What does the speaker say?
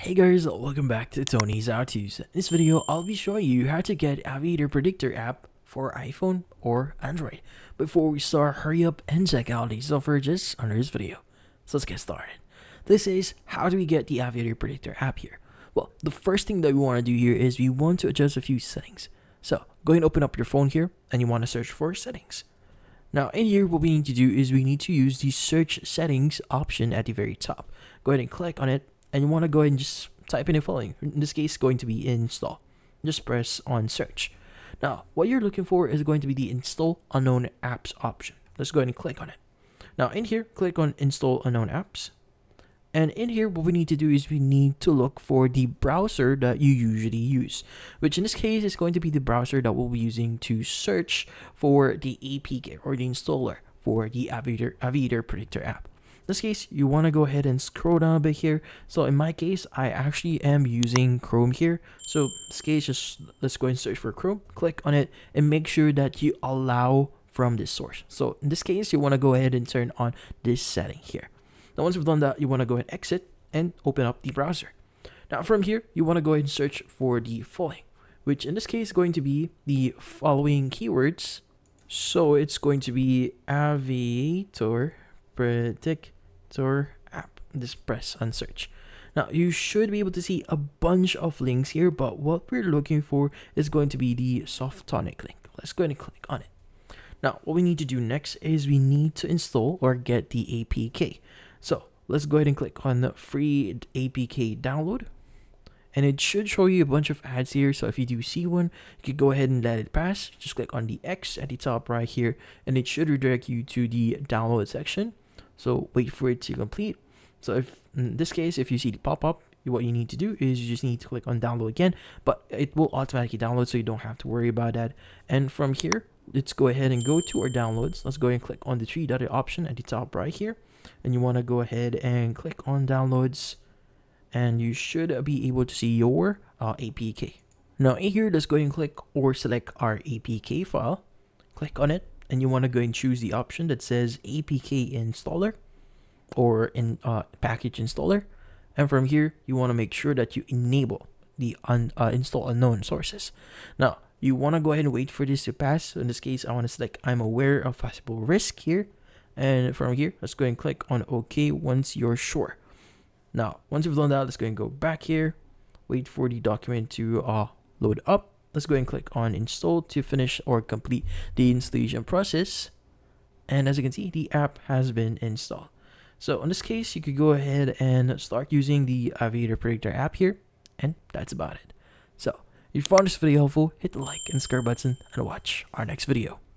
Hey guys, welcome back to Tony's How To's. In this video, I'll be showing you how to get Aviator Predictor app for iPhone or Android. Before we start, hurry up and check out the software just under this video. So let's get started. This is how do we get the Aviator Predictor app here. Well, the first thing that we want to do here is we want to adjust a few settings. So go ahead and open up your phone here and you want to search for settings. Now in here, what we need to do is we need to use the search settings option at the very top. Go ahead and click on it and you want to go ahead and just type in the following. In this case, going to be install. Just press on search. Now, what you're looking for is going to be the install unknown apps option. Let's go ahead and click on it. Now, in here, click on install unknown apps. And in here, what we need to do is we need to look for the browser that you usually use, which in this case is going to be the browser that we'll be using to search for the APK or the installer for the Aviator, Aviator Predictor app this case, you want to go ahead and scroll down a bit here. So in my case, I actually am using Chrome here. So this case, just let's go and search for Chrome, click on it, and make sure that you allow from this source. So in this case, you want to go ahead and turn on this setting here. Now once you've done that, you want to go ahead and exit and open up the browser. Now from here, you want to go ahead and search for the following, which in this case is going to be the following keywords. So it's going to be aviator predict or app. Just press on search. Now you should be able to see a bunch of links here, but what we're looking for is going to be the Softonic link. Let's go ahead and click on it. Now what we need to do next is we need to install or get the APK. So let's go ahead and click on the free APK download. And it should show you a bunch of ads here. So if you do see one, you can go ahead and let it pass. Just click on the X at the top right here, and it should redirect you to the download section. So wait for it to complete. So if in this case, if you see the pop-up, what you need to do is you just need to click on download again, but it will automatically download so you don't have to worry about that. And from here, let's go ahead and go to our downloads. Let's go and click on the three dotted option at the top right here. And you want to go ahead and click on downloads and you should be able to see your uh, APK. Now in here, let's go ahead and click or select our APK file. Click on it and you want to go and choose the option that says APK installer or in uh, package installer. And from here, you want to make sure that you enable the un, uh, install unknown sources. Now, you want to go ahead and wait for this to pass. So in this case, I want to select I'm aware of possible risk here. And from here, let's go and click on OK once you're sure. Now, once you've done that, let's go and go back here. Wait for the document to uh, load up let's go and click on install to finish or complete the installation process. And as you can see the app has been installed. So in this case you could go ahead and start using the aviator predictor app here and that's about it. So if you found this video helpful hit the like and subscribe button and watch our next video